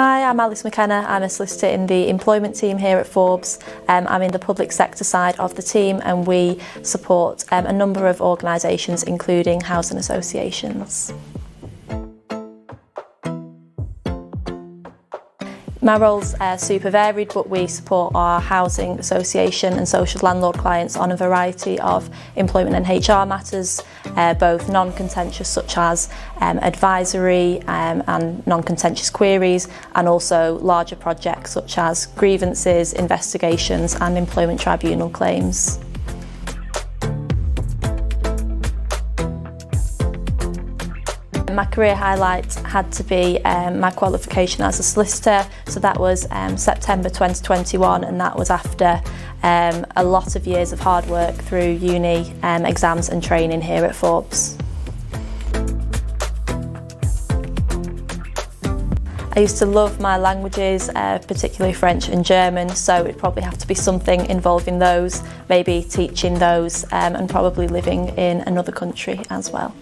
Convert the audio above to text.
Hi, I'm Alice McKenna. I'm a solicitor in the employment team here at Forbes. Um, I'm in the public sector side of the team and we support um, a number of organisations including housing associations. My role's uh, super varied, but we support our housing association and social landlord clients on a variety of employment and HR matters, uh, both non-contentious such as um, advisory um, and non-contentious queries, and also larger projects such as grievances, investigations and employment tribunal claims. My career highlight had to be um, my qualification as a solicitor, so that was um, September 2021 and that was after um, a lot of years of hard work through uni um, exams and training here at Forbes. I used to love my languages, uh, particularly French and German, so it'd probably have to be something involving those, maybe teaching those um, and probably living in another country as well.